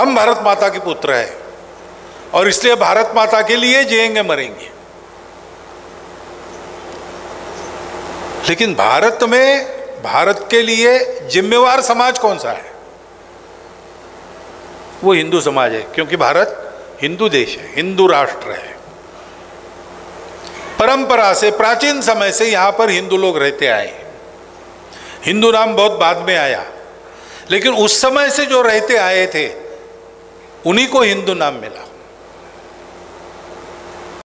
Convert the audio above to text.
हम भारत माता के पुत्र हैं और इसलिए भारत माता के लिए जिएँगे, मरेंगे। लेकिन भारत में, भारत के लिए जिम्मेवार समाज कौन सा है? वो हिंदू समाज है, क्योंकि भारत हिंदू देश है, हिंदू राष्ट्र है। परंपरा से, प्राचीन समय से यहाँ पर हिंदू लोग रहते आए। हिंदू नाम बहुत बाद में आया, लेकिन उस समय से जो रहते आए थे उन्हीं को हिंदू नाम मिला।